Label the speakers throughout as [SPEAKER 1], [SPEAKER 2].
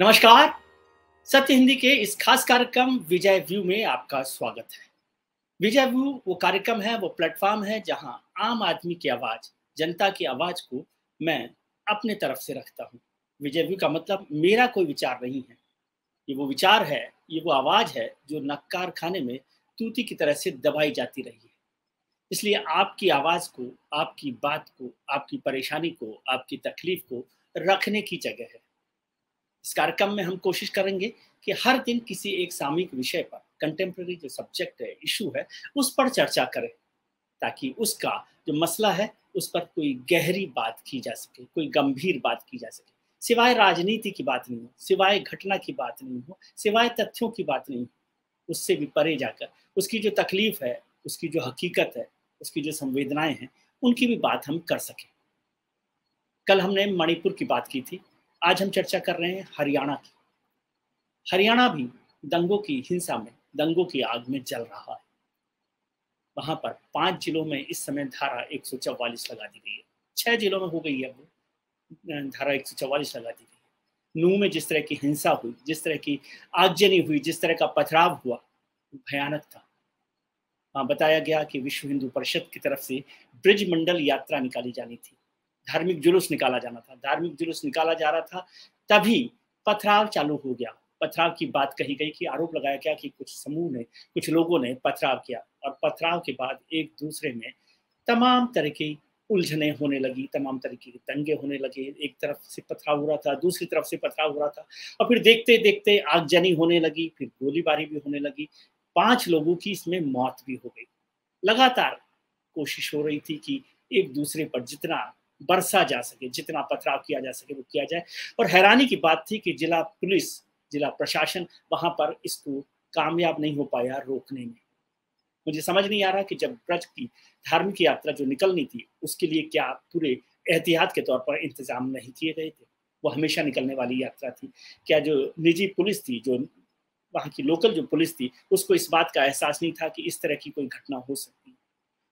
[SPEAKER 1] नमस्कार। सत्य हिंदी के इस खास कार्यक्रम विजय व्यू में आपका स्वागत है। विजय व्यू वो कार्यक्रम है, वो प्लेटफॉर्म है जहाँ आम आदमी की आवाज़, जनता की आवाज़ को मैं अपने तरफ़ से रखता हूँ। विजय व्यू का मतलब मेरा कोई विचार नहीं है। ये वो विचार है, ये वो आवाज़ है जो नक्कार खाने में तूती की तरह से दबाई जाती रही है। इसलिए आपकी आवाज़ को, आपकी बात को, आपकी परेशानी को, आपकी तकलीफ़ को रखने की जगह है। इस कार्यक्रम में हम कोशिश करेंगे कि हर दिन किसी एक सामयिक विषय पर कंटेम्प्रेरी जो सब्जेक्ट है इशू है, उस पर चर्चा करें, ताकि उसका जो मसला है, उस पर कोई गहरी बात की जा सके, कोई गंभीर बात की जा सके। सिवाय राजनीति की बात नहीं हो, सिवाय घटना की बात नहीं हो, सिवाय तथ्यों की बात नहीं हो, उससे भी परे जाकर, उसकी जो तकलीफ़ है, उसकी जो हकीकत है, उसकी जो संवेदनाएँ हैं, उनकी भी बात हम कर सकें। कल हमने मणिपुर की बात की थी आज हम चर्चा कर रहे हैं हरियाणा की। हरियाणा भी दंगों की हिंसा में, दंगों की आग में जल रहा है। वहाँ पर पाँच जिलों में इस समय धारा एक लगा दी गई है। छह जिलों में हो गई है वो धारा एक सौ चौवालीस लगा दी गई है। नू में जिस तरह की हिंसा हुई, जिस तरह की आगजनी हुई, जिस तरह का पथराव हुआ, भयानक था। हाँ बताया गया कि विश्व हिंदू परिषद की तरफ़ से ब्रिज मंडल यात्रा निकाली जानी थी। धार्मिक जुलूस निकाला जाना था, धार्मिक जुलूस निकाला जा रहा था, तभी पथराव चालू हो गया। पथराव की बात कही गई कि आरोप लगाया गया कि कुछ समूह ने, कुछ लोगों ने पथराव किया और पथराव के बाद एक दूसरे में तमाम तरह की उलझने होने लगी, तमाम तरीके के दंगे होने लगे। एक तरफ़ से पथराव हो रहा था, दूसरी तरफ़ से पथराव हो रहा था और फिर देखते देखते आगजनी होने लगी, फिर गोलीबारी भी होने लगी। पाँच लोगों की इसमें मौत भी हो गई। लगातार कोशिश हो रही थी कि एक दूसरे पर जितना बरसा जा सके, जितना पथराव किया जा सके वो किया जाए। और हैरानी की बात थी कि जिला पुलिस, जिला प्रशासन वहाँ पर इसको कामयाब नहीं हो पाया रोकने में। मुझे समझ नहीं आ रहा कि जब ब्रज की धार्मिक यात्रा जो निकलनी थी, उसके लिए क्या पूरे एहतियात के तौर पर इंतज़ाम नहीं किए गए थे? वो हमेशा निकलने वाली यात्रा थी। क्या जो निजी पुलिस थी, जो वहाँ की लोकल जो पुलिस थी, उसको इस बात का एहसास नहीं था कि इस तरह की कोई घटना हो सकती?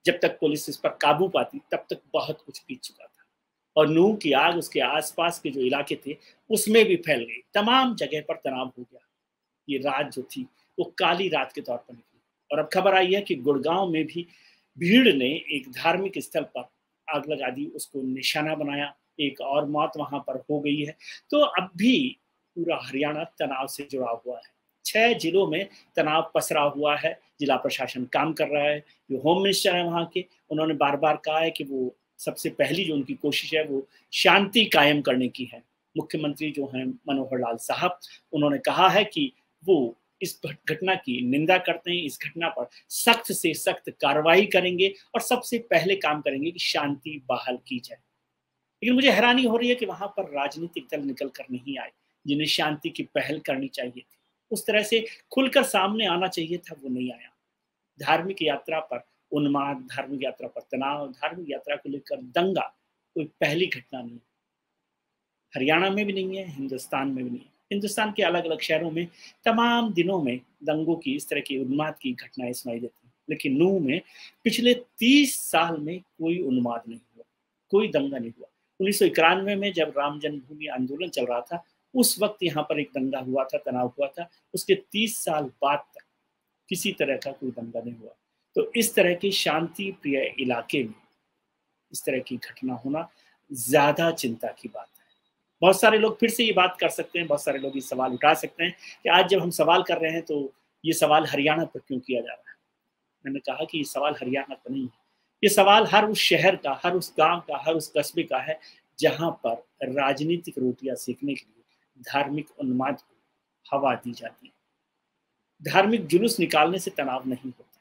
[SPEAKER 1] जब तक पुलिस इस पर काबू पाती, तब तक बहुत कुछ बीत चुका था। और नू की आग उसके आसपास के जो इलाके थे, उसमें भी फैल गई। तमाम जगह पर तनाव हो गया। ये रात जो थी, वो काली रात के तौर पर निकली। और अब खबर आई है कि गुड़गांव में भी भीड़ ने एक धार्मिक स्थल पर आग लगा दी, उसको निशाना बनाया। एक और मौत वहाँ पर हो गई है। तो अब भी पूरा हरियाणा तनाव से जुड़ा हुआ है। छह जिलों में तनाव पसरा हुआ है। जिला प्रशासन काम कर रहा है। जो होम मिनिस्टर है वहाँ के, उन्होंने बार बार कहा है कि वो सबसे पहली जो उनकी कोशिश है, वो शांति कायम करने की है। मुख्यमंत्री जो हैं, मनोहर लाल साहब, उन्होंने कहा है कि वो इस घटना की निंदा करते हैं, इस घटना पर सख्त से सख्त कार्रवाई करेंगे और सबसे पहले काम करेंगे कि शांति बहाल की जाए। लेकिन मुझे हैरानी हो रही है कि वहाँ पर राजनीतिक दल निकल कर नहीं आए, जिन्हें शांति की पहल करनी चाहिए थी। उस तरह से खुलकर सामने आना चाहिए था, वो नहीं आया। धार्मिक यात्रा पर उन्माद धार्मिक यात्रा पर तनाव, धार्मिक यात्रा को लेकर दंगा, कोई पहली घटना नहीं। हरियाणा में भी नहीं है, हिंदुस्तान में भी नहीं है। हिंदुस्तान के अलग अलग शहरों में तमाम दिनों में दंगों की, इस तरह की उन्माद की घटनाएँ सुनाई देती हैं। लेकिन नूह में पिछले तीस साल में कोई उन्माद नहीं हुआ, कोई दंगा नहीं हुआ। उन्नीस सौ इक्यानवे में जब राम जन्मभूमि आंदोलन चल रहा था, उस वक्त यहाँ पर एक दंगा हुआ था, तनाव हुआ था। उसके तीस साल बाद तक किसी तरह का कोई दंगा नहीं हुआ। तो इस तरह की शांति प्रिय इलाके में इस तरह की घटना होना ज़्यादा चिंता की बात है। बहुत सारे लोग फिर से ये बात कर सकते हैं, बहुत सारे लोग ये सवाल उठा सकते हैं कि आज जब हम सवाल कर रहे हैं तो ये सवाल हरियाणा पर क्यों किया जा रहा है? मैंने कहा कि ये सवाल हरियाणा का नहीं है। ये सवाल हर उस शहर का, हर उस गाँव का, हर उस कस्बे का है जहाँ पर राजनीतिक रोटियाँ सीखने के लिए धार्मिक उन्माद को हवा दी जाती है। धार्मिक जुलूस निकालने से तनाव नहीं होता।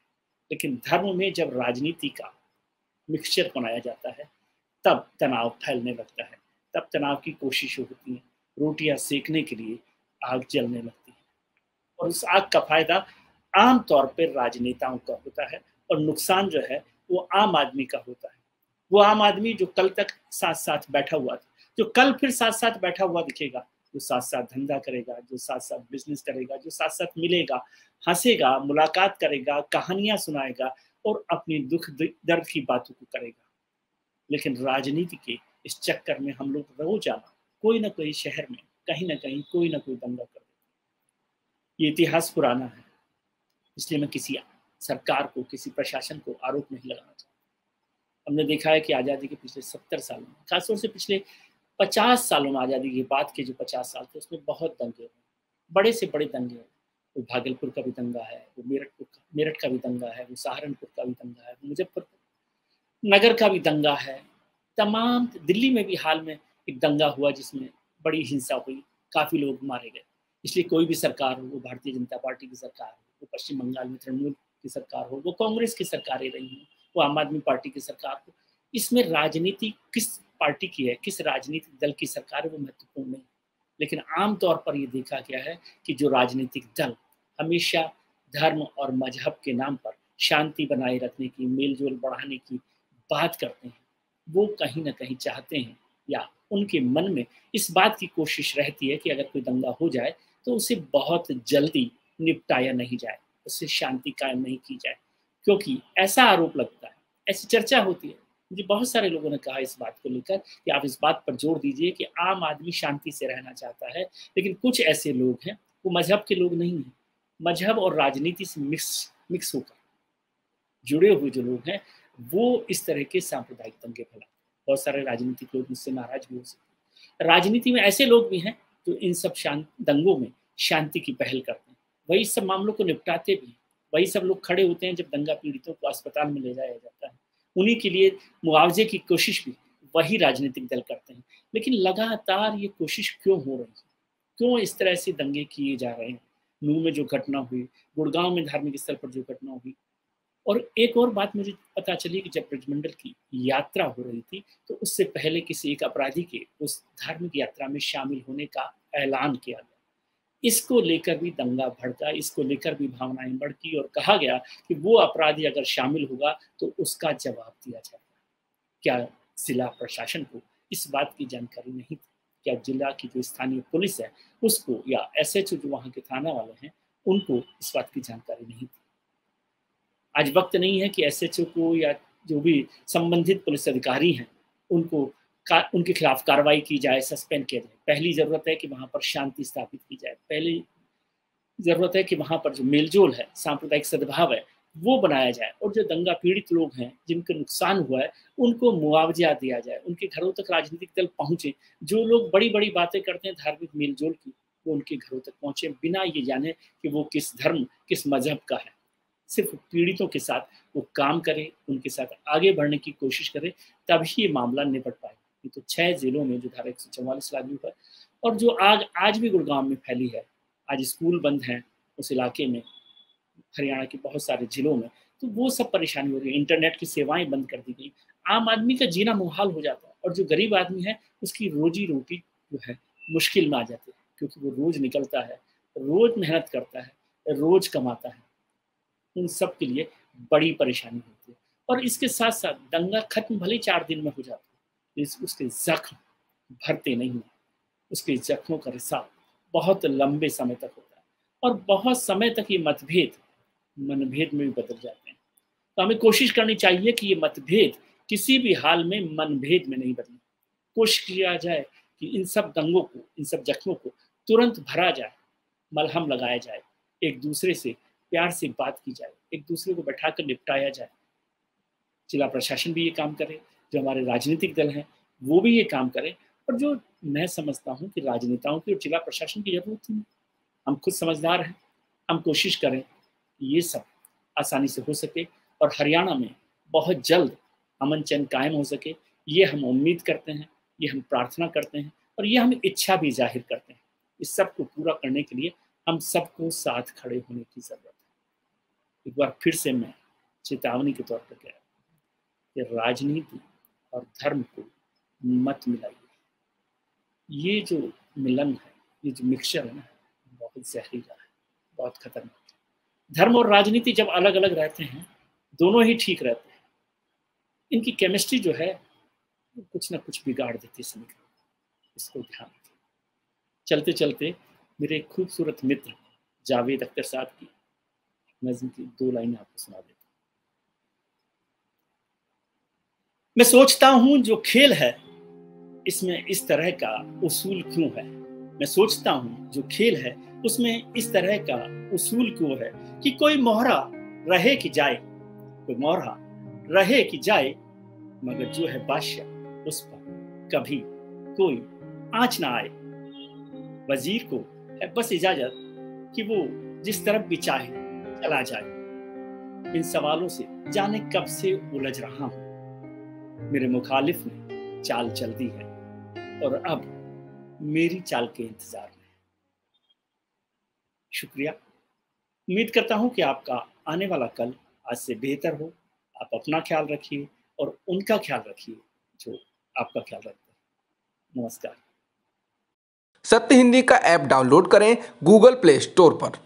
[SPEAKER 1] लेकिन धर्म में जब राजनीति का मिक्सचर बनाया जाता है, तब तनाव फैलने लगता है। तब तनाव की कोशिश होती है। रोटियाँ सेकने के लिए आग जलने लगती है। और उस आग का फ़ायदा आमतौर पर राजनेताओं का होता है और नुकसान जो है, वो आम आदमी का होता है। वो आम आदमी जो कल तक साथ साथ बैठा हुआ था, जो कल फिर साथ साथ बैठा हुआ दिखेगा जो साथ साथ धंधा करेगा, जो साथ साथ बिज़नेस करेगा, जो साथ साथ मिलेगा, हंसेगा, मुलाकात करेगा, कहानियाँ सुनाएगा और अपनी दुख दर्द की बातों को करेगा। लेकिन राजनीति के इस चक्कर में हम लोग रोज़ाना कोई ना कोई शहर में, कहीं ना कहीं कोई ना कोई दंगा कर देते ये इतिहास पुराना है, इसलिए मैं किसी सरकार को, किसी प्रशासन को आरोप नहीं लगाना चाहता। हमने देखा है कि आज़ादी के पिछले सत्तर सालों में, खासतौर से पिछले पचास सालों में आज़ादी के बाद के जो पचास साल थे, उसमें बहुत दंगे हुए बड़े से बड़े दंगे हुए वो भागलपुर का भी दंगा है, वो मेरठ का मेरठ का भी दंगा है, वो सहारनपुर का भी दंगा है मुजफ्फरपुर नगर का भी दंगा है। तमाम दिल्ली में भी हाल में एक दंगा हुआ जिसमें बड़ी हिंसा हुई, काफ़ी लोग मारे गए। इसलिए कोई भी सरकार हो, वो भारतीय जनता पार्टी की सरकार हो, वो पश्चिम बंगाल में तृणमूल की सरकार हो, वो कांग्रेस की सरकारें रही हों, वो आम आदमी पार्टी की सरकार हो, इसमें राजनीति किस पार्टी की है, किस राजनीतिक दल की सरकार है, वो महत्वपूर्ण नहीं। लेकिन आमतौर पर ये देखा गया है कि जो राजनीतिक दल हमेशा धर्म और मज़हब के नाम पर शांति बनाए रखने की, मेलजोल बढ़ाने की बात करते हैं, वो कहीं ना कहीं चाहते हैं या उनके मन में इस बात की कोशिश रहती है कि अगर कोई दंगा हो जाए तो उसे बहुत जल्दी निपटाया नहीं जाए उससे शांति कायम नहीं की जाए, क्योंकि ऐसा आरोप लगता है, ऐसी चर्चा होती है। मुझे बहुत सारे लोगों ने कहा इस बात को लेकर कि आप इस बात पर ज़ोर दीजिए कि आम आदमी शांति से रहना चाहता है, लेकिन कुछ ऐसे लोग हैं, वो मज़हब के लोग नहीं हैं। मज़हब और राजनीति से मिक्स मिक्स होकर जुड़े हुए जो लोग हैं, वो इस तरह के सांप्रदायिक दंगे फैलाते बहुत सारे राजनीतिक लोग मुझसे नाराज़ भी हो सकते हैं। राजनीति में ऐसे लोग भी हैं जो इन सब शांत दंगों में शांति की पहल करते हैं। वही सब मामलों को निपटाते भी हैं। वही सब लोग खड़े होते हैं जब दंगा पीड़ितों को अस्पताल में ले जाया जाता है। उन्हीं के लिए मुआवजे की कोशिश भी वही राजनीतिक दल करते हैं। लेकिन लगातार ये कोशिश क्यों हो रही है? क्यों इस तरह से दंगे किए जा रहे हैं? नू में जो घटना हुई, गुड़गांव में धार्मिक स्थल पर जो घटना हुई। और एक और बात मुझे पता चली कि जब ब्रजमंडल की यात्रा हो रही थी तो उससे पहले किसी एक अपराधी के उस धार्मिक यात्रा में शामिल होने का ऐलान किया गया। इसको लेकर भी दंगा भड़का, इसको लेकर भी भावनाएँ बढ़की और कहा गया कि वो अपराधी अगर शामिल होगा तो उसका जवाब दिया जाएगा। क्या जिला प्रशासन को इस बात की जानकारी नहीं थी? क्या जिला की जो स्थानीय पुलिस है, उसको या एस एच जो वहाँ के थाना वाले हैं, उनको इस बात की जानकारी नहीं थी? आज वक्त नहीं है कि एसएचओ को या जो भी संबंधित पुलिस अधिकारी हैं, उनको उनके खिलाफ कार्रवाई की जाए, सस्पेंड किया जाए। पहली ज़रूरत है कि वहाँ पर शांति स्थापित की जाए। पहली ज़रूरत है कि वहाँ पर जो मेलजोल है, सांप्रदायिक सद्भाव है, वो बनाया जाए और जो दंगा पीड़ित लोग हैं, जिनका नुकसान हुआ है, उनको मुआवजा दिया जाए, उनके घरों तक राजनीतिक दल पहुँचे। जो लोग बड़ी बड़ी बातें करते हैं धार्मिक मेलजोल की, वो उनके घरों तक पहुँचे, बिना ये जाने कि वो किस धर्म, किस मज़हब का है। सिर्फ़ पीड़ितों के साथ वो काम करें, उनके साथ आगे बढ़ने की कोशिश करे, तभी ये मामला निपट पाए तो छह जिलों में जो धारा एक सौ चौवालीस लागू है और जो आग आज भी गुड़गांव में फैली है, आज स्कूल बंद हैं उस इलाके में, हरियाणा के बहुत सारे जिलों में तो वो सब परेशानी हो रही है। इंटरनेट की सेवाएँ बंद कर दी गई। आम आदमी का जीना मुहाल हो जाता है और जो गरीब आदमी है, उसकी रोजी रोटी जो है, मुश्किल में आ जाती है, क्योंकि वो रोज निकलता है, रोज मेहनत करता है, रोज कमाता है। उन सब के लिए बड़ी परेशानी होती है। और इसके साथ साथ दंगा खत्म भले चार दिन में हो जाता है। उसके जख्म भरते नहीं हैं। उसके जख्मों का रिसाव बहुत लंबे समय तक होता है और बहुत समय तक ये मतभेद, मनभेद में भी बदल जाते हैं। तो हमें कोशिश करनी चाहिए कि ये मतभेद किसी भी हाल में मनभेद में नहीं बदले। कोशिश किया जाए कि इन सब दंगों को, इन सब जख्मों को तुरंत भरा जाए, मलहम लगाया जाए, एक दूसरे से प्यार से बात की जाए, एक दूसरे को बैठा कर निपटाया जाए। जिला प्रशासन भी ये काम करे जो हमारे राजनीतिक दल हैं, वो भी ये काम करें। और जो मैं समझता हूँ कि राजनेताओं की और जिला प्रशासन की ज़रूरत नहीं हम खुद समझदार हैं, हम कोशिश करें ये सब आसानी से हो सके और हरियाणा में बहुत जल्द अमन चैन कायम हो सके। ये हम उम्मीद करते हैं, ये हम प्रार्थना करते हैं और ये हम इच्छा भी ज़ाहिर करते हैं। इस सबको पूरा करने के लिए हम सबको साथ खड़े होने की ज़रूरत है। एक बार फिर से मैं चेतावनी के तौर पर कह रहा हूँ कि राजनीति और धर्म को मत मिलाइए। ये जो मिलन है, ये जो मिक्सचर है ना, बहुत जहरीला है, बहुत खतरनाक है। धर्म और राजनीति जब अलग अलग रहते हैं, दोनों ही ठीक रहते हैं। इनकी केमिस्ट्री जो है कुछ ना कुछ बिगाड़ देती है सभी इसको ध्यान चलते चलते मेरे खूबसूरत मित्र जावेद अख्तर साहब की, नज्म की दो लाइनें आपको सुना देता मैं सोचता हूँ जो खेल है, इसमें इस तरह का उसूल क्यों है? मैं सोचता हूँ जो खेल है, उसमें इस तरह का उसूल क्यों है कि कोई मोहरा रहे कि जाए? कोई मोहरा रहे कि जाए, मगर जो है बादशाह, उस पर कभी कोई आँच ना आए। वज़ीर को है बस इजाज़त कि वो जिस तरफ़ भी चाहे, चला जाए। इन सवालों से जाने कब से उलझ रहा हूँ। मेरे मुखालिफ ने चाल चल दी है और अब मेरी चाल के इंतज़ार में शुक्रिया। उम्मीद करता हूँ कि आपका आने वाला कल आज से बेहतर हो। आप अपना ख्याल रखिए और उनका ख्याल रखिए जो आपका ख्याल रखते हैं। नमस्कार।
[SPEAKER 2] सत्य हिंदी का ऐप डाउनलोड करें गूगल प्ले स्टोर पर।